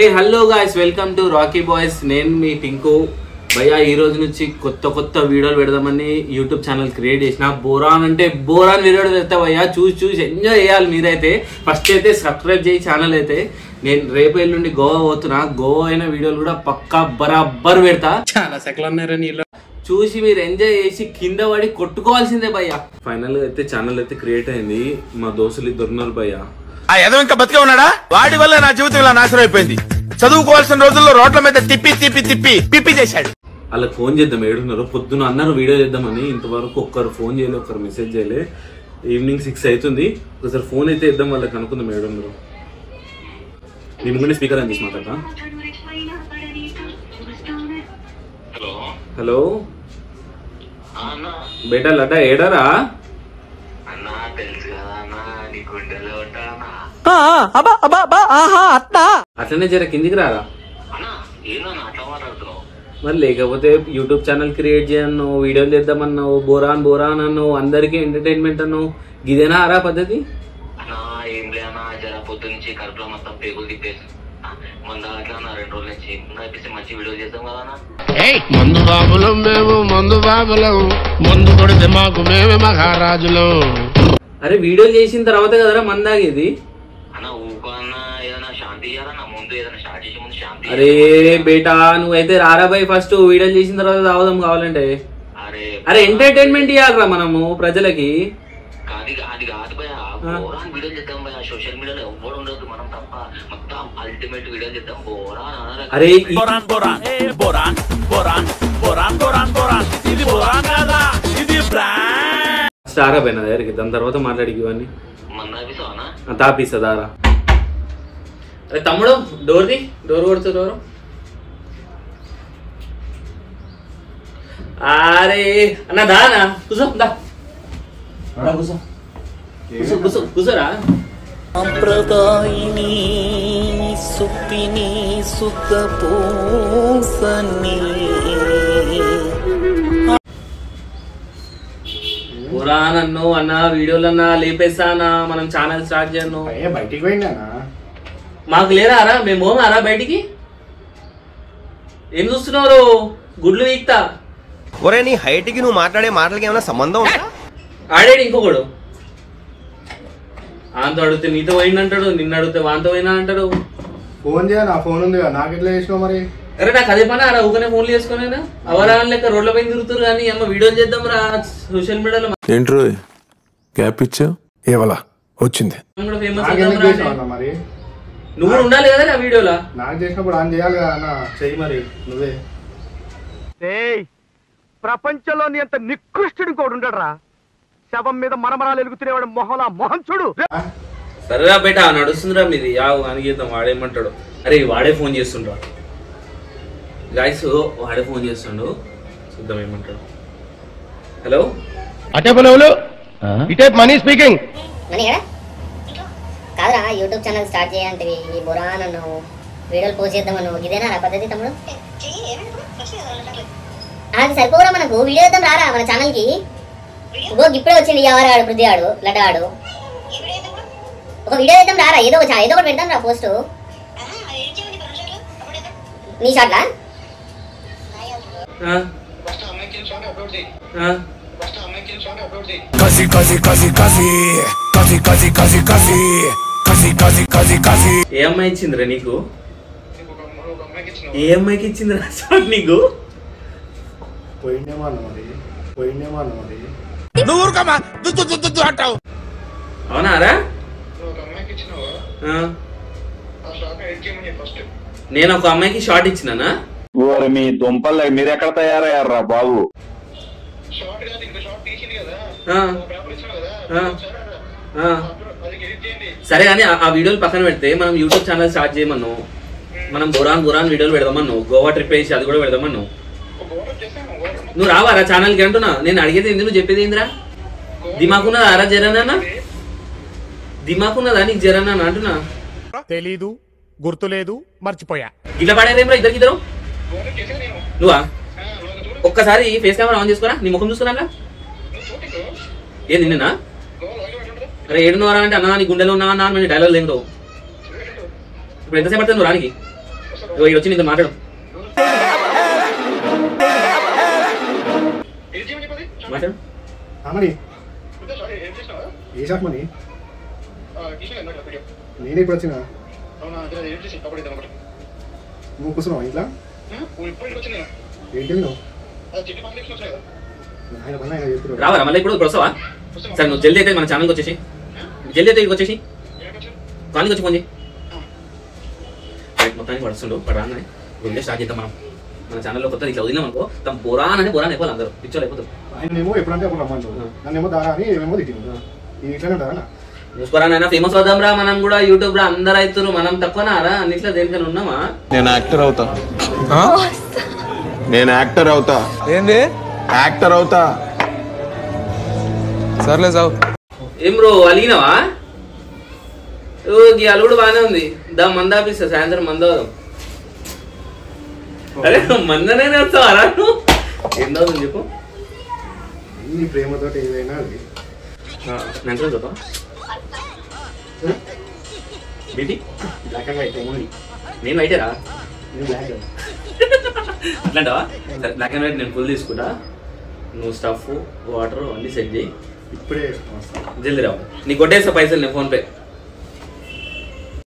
A hello guys welcome to Rocky boys నేను మీ టింకు. భయ్యా ఈ రోజు నుంచి కొత్త కొత్త వీడియోలు పెడదామని యూట్యూబ్ ఛానల్ క్రియేట్ చేసిన. బోరాన్ అంటే బోరాన్ వీడియోలు పెడతా భయ్యా. చూసి చూసి ఎంజాయ్ చేయాలి మీరైతే. ఫస్ట్ అయితే సబ్స్క్రైబ్ చేయి ఛానల్ అయితే. నేను రేపు ఎల్లుండి గోవా పోతున్నా. గోవా అయిన వీడియోలు కూడా పక్కా బరాబర్ పెడతా. చాలా సెకలు నీళ్ళు. చూసి మీరు ఎంజాయ్ చేసి కింద పడి కొట్టుకోవాల్సిందే భయ్యా. ఫైనల్గా అయితే ఛానల్ అయితే క్రియేట్ అయింది. మా దోస్తులు ఇద్దరు ఉన్నారు భయ్యా. ఆ ఎదవ ఇంకా బతికే ఉన్నాడా? వాడి వల్ల నా జీవితం ఇలా నాశనం అయిపోయింది. చదువుకోవాల్సిన రోజుల్లో రోడ్ల మీద తిప్పి తిప్పి తిప్పి పిప్పి చేశాడు. వాళ్ళకి ఫోన్ చేద్దాం ఏడున్నారు పొద్దున అన్నారు వీడియో చేద్దామని. ఇంతవరకు ఒక్కరు ఫోన్ చేయలే ఒక్కరు మెసేజ్ చేయలే. ఈవినింగ్ సిక్స్ అవుతుంది. ఒకసారి ఫోన్ అయితే ఇద్దాం వాళ్ళకి అనుకుందాం ఏడున్నారు. నీ ముందు స్పీకర్ అని చేసి మాట్లాడతా. హలో. బేటా లడ్డా ఏడారా ఉంటానా అట్లనే జర కిందికి రారా? మరి లేకపోతే యూట్యూబ్ ఛానల్ క్రియేట్ చేయన్నావు వీడియోలు చేద్దామన్నావు బోరాన్ బోరాన్ అన్నావు అందరికీ ఎంటర్టైన్మెంట్ అన్నావు. ఇదేనా ఆరా పద్ధతి? ఏం లే అన్న జర పొద్దు నుంచి కడుపులో మొత్తం పేగులు తిప్పేసి మొన్న అట్లా అన్న రెండు రోజుల నుంచి నడిపిస్తే మంచి వీడియో చేద్దాం కదా మందు బాబులం మేము మందు బాబులం. మందు కొడితే మాకు మేమే మహారాజులం. అరే వీడియో చేసిన తర్వాత కదరా మందాగేది అరే బేటా నువ్వైతే రారా బాయ్ ఫస్ట్ వీడియోలు చేసిన తర్వాత తాగుదాం కావాలంటే. అరే ఎంటర్టైన్మెంట్ ఇవ్వాలరా మనము ప్రజలకి. అది అది కాదు భయ బోరాన్ వీడియో చేద్దాం భయ సోషల్ మీడియాలో ఎవ్వరు ఉండదు మనం తప్ప మొత్తం అల్టిమేట్ వీడియో చేద్దాం బోరాన్ అనరా అరే ఈ- బొరాన్ బొరాన్ ఏ boron boron boron boron boron ఇది బొరాన్ కాదా ఇది బ్రాండ్ స్టార్ పోయిన దగ్గరికి దాని తర్వాత మాట్లాడికి ఇవన్నీ. మన అనిపిస్తావు అన్న ఆ, తాపిస్తా దారా అరే తమ్ముడు డోర్ది డోర్ కొడుతుంది డోర్ అరే అన్న దానా కూసో దా రా, కూసో కూసో కూసో కూసోరా సాంప్రదాయిని సుప్పిని సుఖపూసని పురాణన్నో అన్న వీడియోలన్నా లేపేస్తానా మనం ఛానల్ స్టార్ట్ చేయను అయ్యే బయటికి పోయిందానా మాకు లేరారా? మేము పోమారా బయటికి? ఏం చూస్తున్నారు? గుడ్లు వీక్తా. ఒరే నీ హైట్కి నువ్వు మాట్లాడే మాటలకి ఏమైనా సంబంధం ఉందా? ఆడాడు ఇంకొకడు. ఆంతో అడిగితే నీతో పోయిందంటాడు నిన్ను అడిగితే వాంతో పోయినా అంటాడు. ఫోన్ చేయ నా ఫోన్ ఉంది కదా నాకు ఎట్లా చేసినావు మరి? అరే నాకు అదే పని ఆడ ఊకనే ఫోన్లు చేసుకునేనా అవరాలు లెక్క రోడ్ల పైన తిరుగుతారు కానీ అమ్మ వీడియోలు చేద్దాం రా సోషల్ మీడియాలో ఏంట్రో గ్యాప్ ఇచ్చావు? ఏవలా వచ్చింది. మనం కూడా ఫేమస్ మరి? నువ్వు కూడా ఉండాలి కదా ఆ వీడియోలో? నాకు చేసినప్పుడు ఆయన చేయాలి కదా అన్న చెయ్యి మరి నువ్వే. ప్రపంచంలోని అంత నికృష్టుడు ఇంకోటి ఉండడరా. శవం మీద మరమరాలు ఎలుగుతున్నవాడు మొహలా మొహం చూడు సరేరా బేట నడుస్తుందిరా మీది. యావు అనిగీతం వాడేమంటాడు అరే వాడే ఫోన్ చేస్తుండ్రా. గాయస్ వాడే ఫోన్ చేస్తుండు. చూద్దాం ఏమంటాడు. హలో? అటే పనులు ఇటే మనీ స్పీకింగ్. కాదురా యూట్యూబ్ ఛానల్ స్టార్ట్ చేయంటివి ఈ బురాన్ అన్నావు వీడియోలు పోస్ట్ చేద్దాం అన్నావు ఇదేనా రా పద్ధతి తమ్ముడు? అది సరిపోరా మనకు. వీడియో చేద్దాం రారా మన ఛానల్కి ఇగో ఇప్పుడే వచ్చింది ఎవరాడు పృథ్వీ ఆడు లడ్డాడు ఒక వీడియో చేద్దాం రారా. ఏదో ఒక ఏదో ఒకటి పెడదాం రా పోస్ట్. నీ షాట్లా? కసి కసి కసి కసి కసి కసి కసి కసి కసి కసి కసి కసి ఏ అమ్మాయి ఇచ్చిందిరా నీకు? ఏ అమ్మాయికి ఇచ్చిందిరా షాట్ నీకు? అవునారా ఆ. నేను ఒక అమ్మాయికి షార్ట్ ఇచ్చినానా? ఓరి మీ దుంపలు మీరు ఎక్కడ తయారయ్యారా బాబు? ఆ. ఆ. ఆ. సరే కానీ ఆ- ఆ వీడియోలు పక్కన పెడితే మనం యూట్యూబ్ ఛానల్ స్టార్ట్ చేయమన్నావు మనం బురాన్ బురాన్ వీడియోలు పెడదామన్నావు గోవా ట్రిప్ వేసి అది కూడా పెడదామన్నావు నువ్వు రావారా ఛానల్కి అంటున్నా? నేను అడిగేది ఎందుకు నువ్వు చెప్పేది ఏందిరా? దిమాకున్నదా అరా జరనా దిమాకున్నదా నీకు జరనా అంటున్నా? తెలీదు గుర్తులేదు మర్చిపోయా. ఇట్లా పడేదేమ్రా ఇద్దరికి ఇద్దరు నువ్వా? ఒక్కసారి ఫేస్ కెమెరా ఆన్ చేసుకోరా. నీ ముఖం చూసుకున్నాక ఏ నిన్ననా? అరే ఏడున్నవరా అంటే అన్నా నీ గుండెలో ఉన్నా అన్నా అని డైలాగ్ లేంతో ఇప్పుడు ఎంతసేపు పడుతుంది నువ్వు రానికి? ఇగో ఇక్కడ వచ్చి నీతో మాట్లాడు. మాట్లాడు. మరి ఏ షాట్ మని? నేను ఇప్పుడు వచ్చిన? నువ్వు కూర్చున్నావు ఇంట్లో? ఏంటి నువ్వు? ఆయన పని ఆయన చెప్తున్నాడు రావా మళ్ళీ ఇప్పుడు వస్తావా? సరే నువ్వు జల్దీ అయితే మన ఛానల్కి వచ్చేసి. జల్దీ అయితే ఇక్కడికి వచ్చేసి. కాలనీకి వచ్చి రైట్, మొత్తానికి పడుతుండు వాడు రాగానే గుండె స్టార్ట్ చేద్దాం మనం. మన ఛానల్లో కొత్త ఇట్లా వదిలినాం అనుకో తమ బొరాన్ అని బొరాన్ అయిపోవాలి అందరూ. పిచ్చోళ్ళు అయిపోతారు. ఆయనేమో ఎప్పుడంటే అప్పుడు రమ్మంటాడు. నన్నేమో దారా అని ఏమేమో తిట్టింది ఇట్లానే ఉంటారా ఫేమస్ అవుదాం రా మనం కూడా యూట్యూబ్లో అందరు అవుతున్నారు మనం తక్కువనా రా? అన్నిట్లో దేనికైనా ఉన్నామా? నేను యాక్టర్ అవుతా. నేను యాక్టర్ అవుతా. ఏంది? యాక్టర్ అవుతా. సర్లే సావు. ఏం బ్రో అలిగినావా? ఓ ఈ అలుగుడు బాగానే ఉంది. దా మంద ఆపిస్తా సాయంత్రం మంద అవుదాం అరే మందనే వస్తావా రా నువ్వు? ఏం అవుతుంది చెప్పు. ఈ ప్రేమతో ఏదైనా అది. BP black and white only నేను వైటేరా నేను బ్లాక్ అట్లాంటావా? బ్లాక్ అండ్ వైట్ నేను ఫుల్ తీసుకుంటా. నువ్వు స్టఫ్ వాటర్ అన్ని సెట్ చేయి. ఇప్పుడే జల్దీ రావు నీకు కొట్టేస్తా పైసలు నేను ఫోన్ పే.